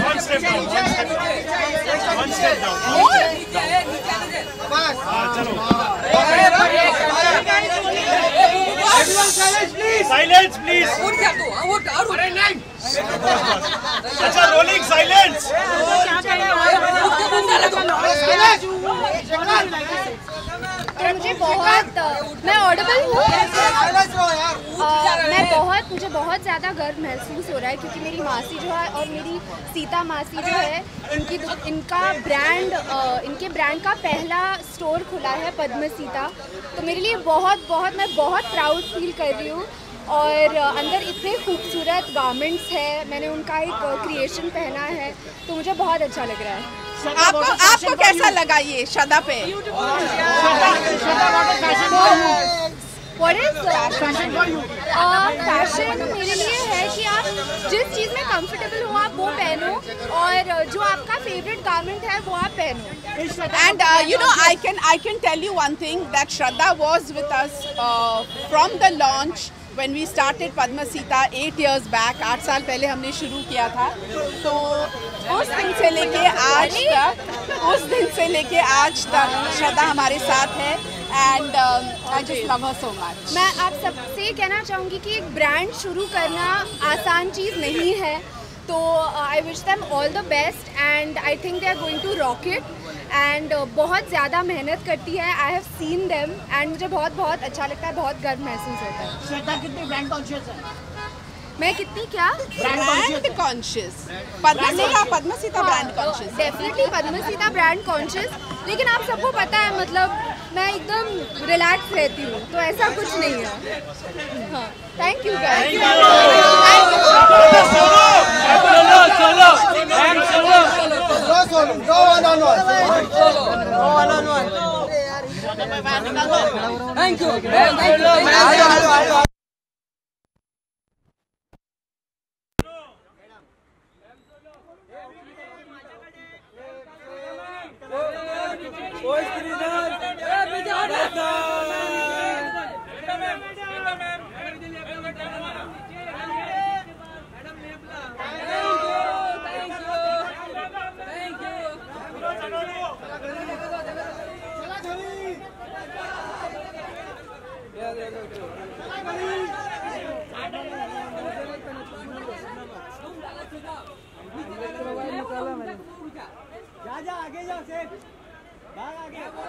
One step down, one step down. One step down. नीचे आइए नीचे आइए हाँ चलो साइलेंस प्लीज़ उठ जा तू उठ और उठ अच्छा रोलिंग साइलेंस उठ के बंदा लगो तो मुझे बहुत मैं ऑडिबल हूँ? मैं बहुत मुझे बहुत ज़्यादा गर्व महसूस हो रहा है क्योंकि मेरी मासी जो है और मेरी सीता मासी जो है इनकी इनका ब्रांड इनके ब्रांड का पहला स्टोर खुला है पद्म सीता। तो मेरे लिए बहुत बहुत मैं बहुत प्राउड फील कर रही हूँ। और अंदर इतने खूबसूरत गारमेंट्स है मैंने उनका एक क्रिएशन पहना है तो मुझे बहुत अच्छा लग रहा है। आपको आपको कैसा लगा ये शदा पे? फ़ैशन मेरे लिए है कि आप जिस चीज़ में कंफर्टेबल हो आप वो पहनो और जो आपका फेवरेट गारमेंट है वो आप पहनो। And you know I can I can tell you one thing that Shraddha with us uh, from the launch when we started padma sita 8 years back, आठ साल पहले हमने शुरू किया था। तो उस दिन से लेके आज तक, उस दिन से लेके आज तक श्रद्धा हमारे साथ है। And I just love her so much मैं आप सबसे कहना चाहूँगी कि एक ब्रांड शुरू करना आसान चीज़ नहीं है। तो I wish them all the best and I think they are going to rock it and बहुत ज़्यादा मेहनत करती है. I have seen them and मुझे बहुत बहुत अच्छा लगता है बहुत गर्व महसूस होता है. श्रद्धा कितनी ब्रांड कॉन्शियस है? मैं कितनी क्या? Brand conscious Padma Sita Padma Sita brand conscious definitely Padmasita brand conscious लेकिन आप सबको पता है मतलब मैं एकदम रिलैक्स रहती हूँ तो ऐसा कुछ नहीं है। हाँ thank you thank you thank you जा जा आगे जा सेठ भाग आगे उठ जा जा आगे जाओ सेठ भाग जा